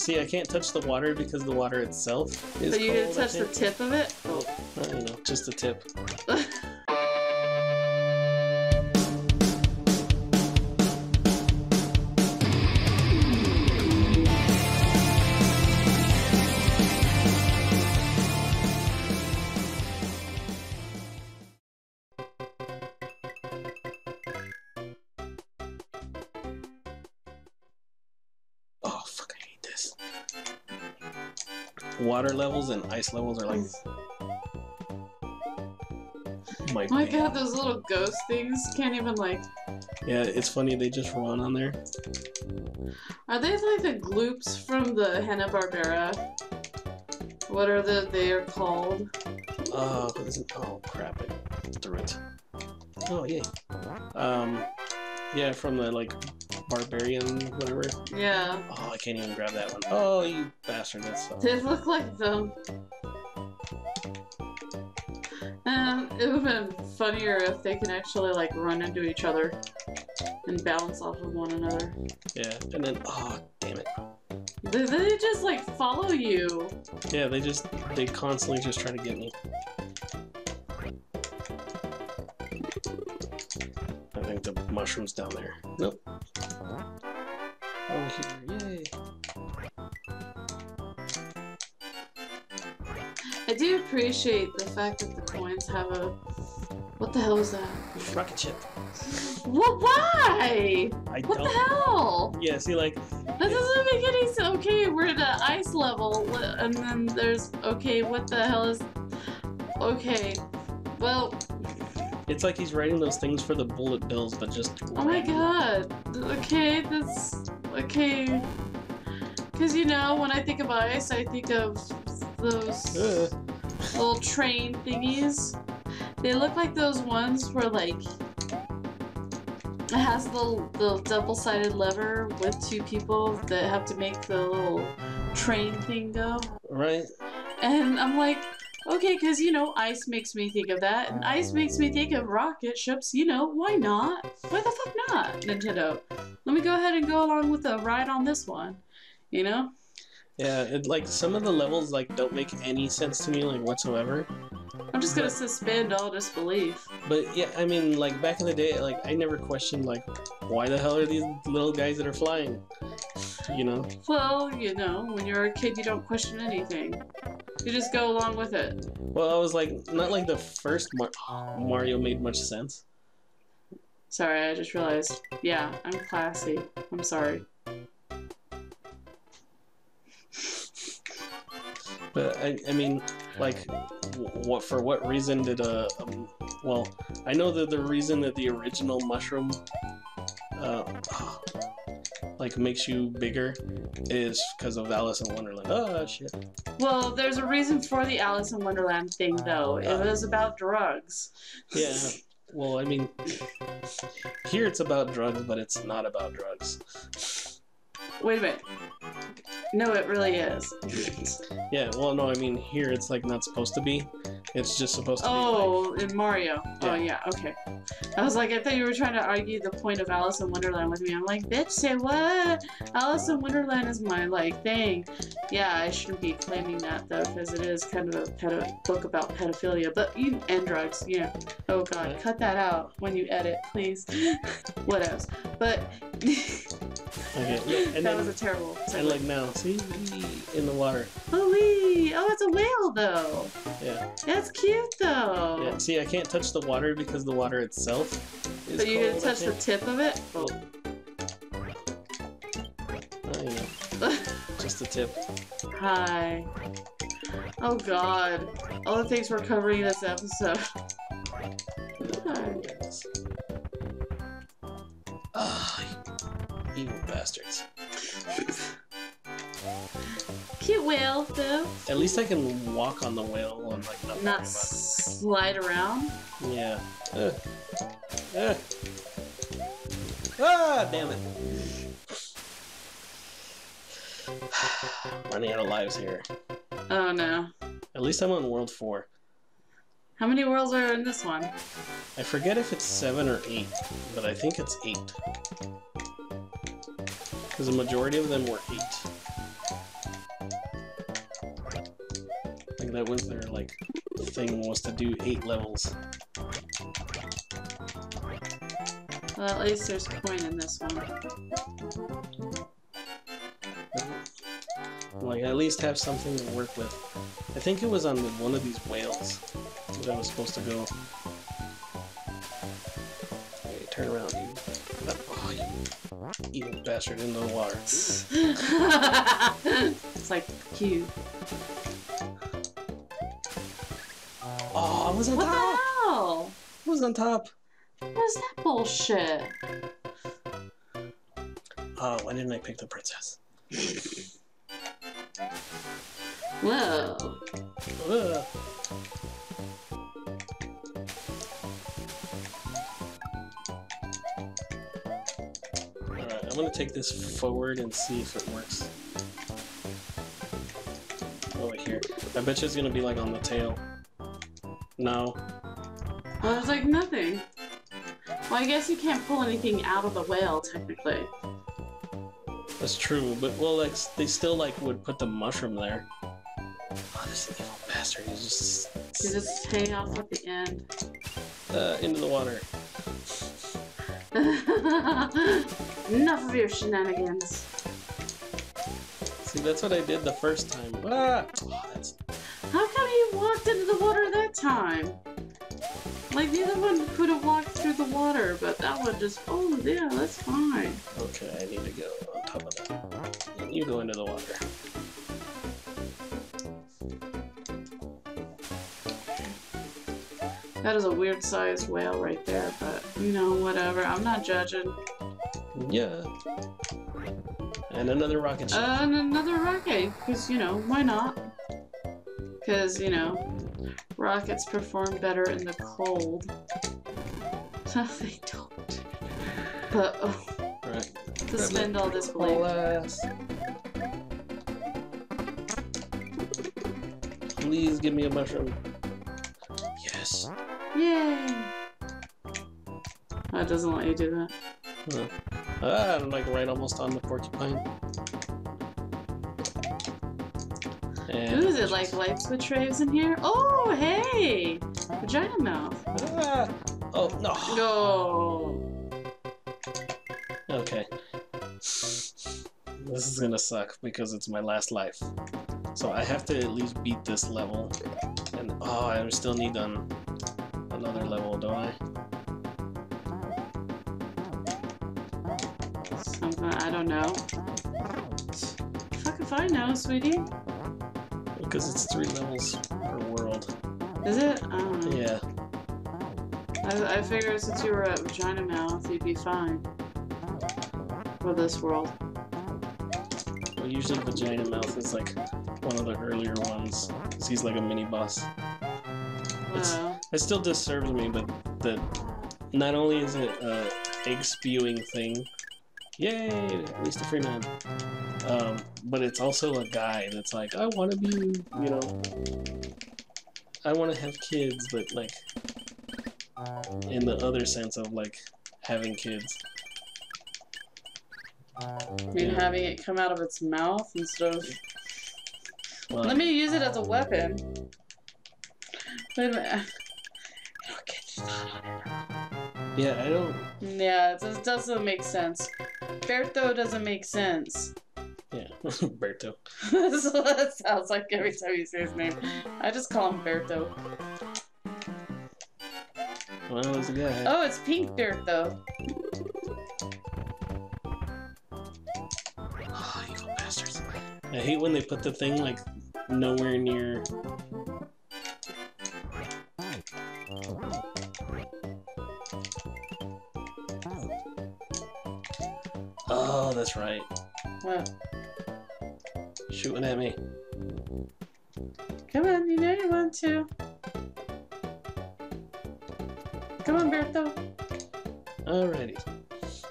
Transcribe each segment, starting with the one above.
See, I can't touch the water because the water itself is you can cold, I touch the tip of it? Oh. You know, just the tip. Water levels and ice levels are like my. Oh my god, those little ghost things can't even like. Yeah, it's funny they just run on there. Are they like the gloops from the Hanna Barbera? What are the they are called? Uh, what is it? Oh crap! I threw it. Oh yeah. Um, yeah, from the like barbarian whatever. Yeah, Oh, I can't even grab that one. Oh, you bastard! That's uh, they look like them. And it would have been funnier if they can actually like run into each other and bounce off of one another. yeah. And then oh damn it! They, they just like follow you. Yeah, they just they constantly just try to get me. I think the mushroom's down there. Nope. Over here, yay! I do appreciate the fact that the coins have a. What the hell is that? Rocket ship. What? Why? I What don't. the hell? Yeah, see, like That doesn't make any sense. Okay, we're at the ice level, and then there's okay. What the hell is? Okay, well, it's like he's writing those things for the bullet bills, but just. oh my god. Okay, that's okay. Cause you know, when I think of ice, I think of those Uh, little train thingies. They look like those ones where like it has the the double-sided lever with two people that have to make the little train thing go. right? And I'm like, okay, because you know, ice makes me think of that, and ice makes me think of rocket ships. You know, why not? Why the fuck not, Nintendo? Let me go ahead and go along with the ride on this one. You know? Yeah, it, like some of the levels like don't make any sense to me like whatsoever. I'm just gonna suspend all disbelief. But yeah, I mean, like back in the day, like I never questioned like why the hell are these little guys that are flying? You know? Well, you know, when you're a kid, you don't question anything. You just go along with it. Well, I was like, not like the first Mar- Mario made much sense. Sorry, I just realized. Yeah, I'm classy. I'm sorry. But I, I mean, like, what for? What reason did uh, um, well, I know that the reason that the original mushroom, uh, like makes you bigger, is because of Alice in Wonderland. Oh shit! Well, there's a reason for the Alice in Wonderland thing, though. It was about drugs. Yeah. Well, I mean, here it's about drugs, but it's not about drugs. Wait a minute. No, it really is. Yeah. Well, no, I mean here it's like not supposed to be. It's just supposed to be. Oh, in Mario. Oh, Yeah. yeah, okay. I was like, I thought you were trying to argue the point of Alice in Wonderland with me. I'm like, bitch, say what? Alice in Wonderland is my, like, thing. Yeah, I shouldn't be claiming that, though, because it is kind of a book about pedophilia, but you, and drugs, yeah. Oh, God, Right. cut that out when you edit, please. what else? But, Okay. Yeah. And that then was a terrible and like now, see in the water. Oh, wee. Oh, it's a whale, though. Yeah. That's cute, though. Yeah. See, I can't touch the water because the water itself is But you can touch the tip of it? Oh, just the tip. Hi. Oh god. All the things we're covering in this episode. Hi. Ah, you evil bastards. Cute whale, though. At least I can walk on the whale and like not. Not slide around. Yeah. Ugh. Ugh. Ah, damn it. Running out of lives here. Oh no. At least I'm on world four. How many worlds are in this one? I forget if it's seven or eight, but I think it's eight. Because the majority of them were eight. Like that was their like thing was to do eight levels. Well, at least there's coin in this one. Like at least have something to work with. I think it was on one of these whales that I was supposed to go. Hey, turn around, you. Oh, you evil bastard into the water. it's like cute. Oh, I was on What the top. hell? I was on top. What is that bullshit? Oh, why didn't I pick the princess? Whoa. Alright, I'm gonna take this forward and see if it works. Oh, Over here. I bet you it's gonna be like on the tail. No. Well, there's like nothing. Well, I guess you can't pull anything out of the whale, technically. That's true, but well, like they still like would put the mushroom there. This evil bastard! He's just You just hang off at the end. uh, into the water. Enough of your shenanigans. See, that's what I did the first time. Ah! Oh, that's How come you walked into the water that time? Like the other one could have walked through the water, but that one just oh yeah, that's fine. okay. I need to go on top of that. And you go into the water. That is a weird sized whale right there, but you know, whatever. I'm not judging. Yeah. And another rocket ship. And another rocket, because you know, why not? Because you know, rockets perform better in the cold. So they don't. But oh, right. to spend all this blame. Please give me a mushroom. Yay! That doesn't let you do that. Huh. Ah, I'm like right almost on the porcupine. And Ooh, is it like light switch rays in here? Oh, hey! Vagina mouth. Ah! Oh no. Go. Okay. This is gonna suck because it's my last life. So I have to at least beat this level. And oh, I still need um, don't I? Something I don't know. Fuck if I know, sweetie. Because it's three levels per world. Is it? I don't know. Yeah. I, I figured since you were at Vagina Mouth, you'd be fine. For this world. Well, usually Vagina Mouth is like one of the earlier ones. Because he's like a mini boss. Wow. It still disturbs me, but the not only is it a egg spewing thing, yay, at least a free man. Um, but it's also a guy that's like, I want to be, you know, I want to have kids, but like in the other sense of like having kids. I mean, having it come out of its mouth instead of. Well, Let me use it as a weapon. Wait a minute. Yeah, I don't. Yeah, it just doesn't make sense. Berto doesn't make sense. Yeah, Berto. That's what it sounds like every time you say his name. I just call him Berto. Well, there's a guy. Oh, it's Pink Berto. Oh, evil bastards. I hate when they put the thing like nowhere near. Oh, that's right. What? Shooting at me. Come on, you know you want to. Come on, Berto. Alrighty.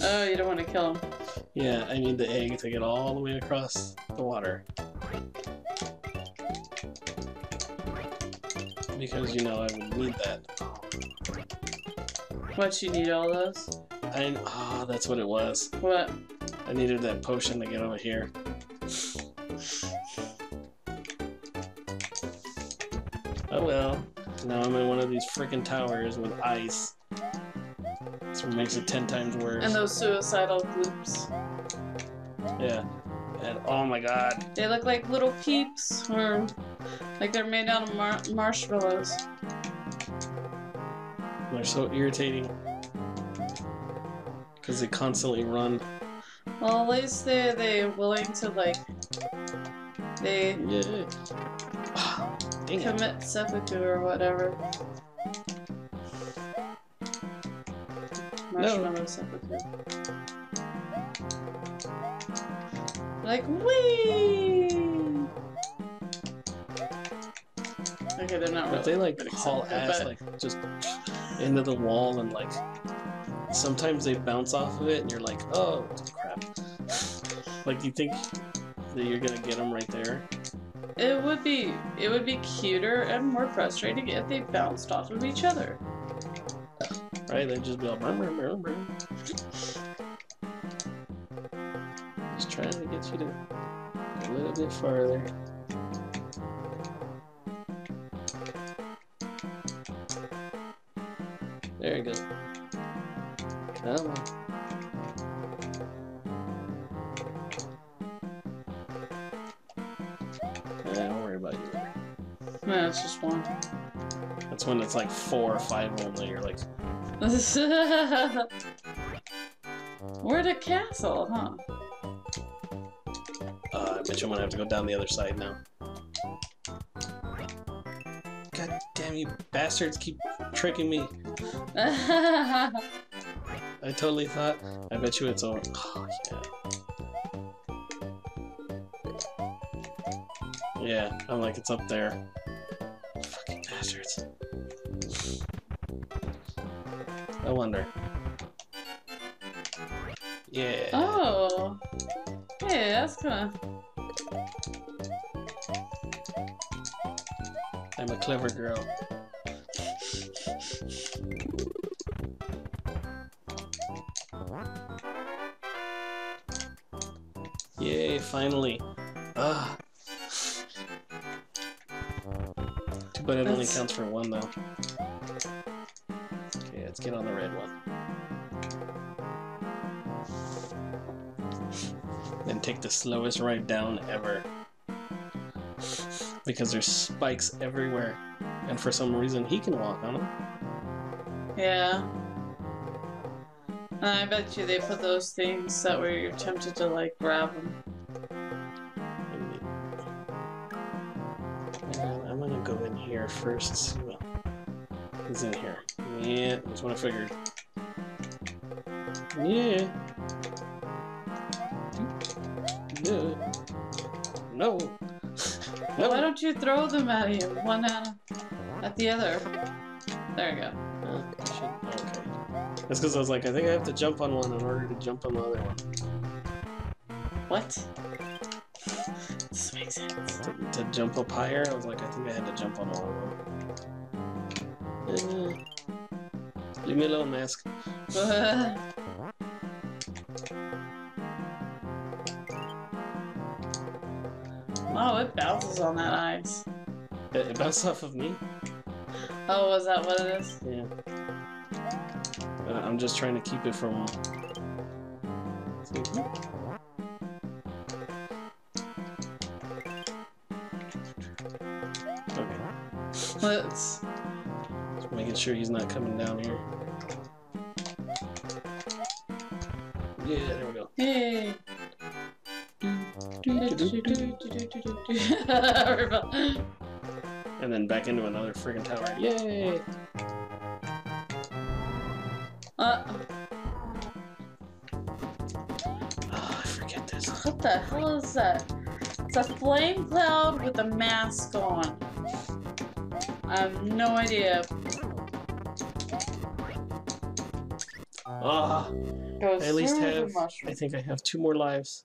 Oh, you don't want to kill him. Yeah, I need the egg to get all the way across the water. Because, you know, I would need that. What, you need all those? I, oh, that's what it was. What? I needed that potion to get over here. Oh well. Now I'm in one of these freaking towers with ice. This makes it ten times worse. And those suicidal gloops. yeah. And oh my god. They look like little peeps, or like they're made out of mar- marshmallows. They're so irritating. Because they constantly run. Well, at least they they're willing to like they Yeah. It. commit seppuku or whatever. Marshmallow seppuku. Like wee. Okay, they're not. But they like haul ass like just into the wall and like sometimes they bounce off of it and you're like, oh crap. like you think that you're gonna get them right there. It would be it would be cuter and more frustrating if they bounced off of each other. Right? They'd just be all brum, brum, brum, brum. Just trying to get you to a little bit farther. Come on. Yeah, don't worry about you. No, it's just one. That's when it's like four or five only. You're like, We're at a castle, huh? Uh, I bet you I'm gonna have to go down the other side now. God damn you bastards keep tricking me. I totally thought. I bet you it's over. Oh, yeah. Yeah, I'm like, it's up there. Fucking bastards. I wonder. Yeah. oh. Hey, that's kinda I'm a clever girl. Finally. Ah. Too bad it only counts for one, though. Okay, let's get on the red one. Then take the slowest ride down ever. Because there's spikes everywhere. And for some reason, he can walk on them. Yeah. I bet you they put those things that where you're tempted to like grab them. First. See what is in here. Yeah, that's what I figured. Yeah. Yeah. No. Why don't you throw them at him? One at, at the other. There you go. Uh, okay. That's because I was like, I think I have to jump on one in order to jump on the other one. What? Makes sense. To, jump up higher, I was like, I think I had to jump on all of them. Eh. Leave me alone, mask. oh, it bounces on that ice. It, it bounced off of me. Oh, was that what it is? Yeah. Uh, I'm just trying to keep it from. Just making sure he's not coming down here. Yeah, there we go. Yay! And then back into another friggin' tower. Yay! uh, Oh, I forget this. what the hell is that? It's a flame cloud with a mask on. I have no idea. Ah, I at least have. I think I have two more lives.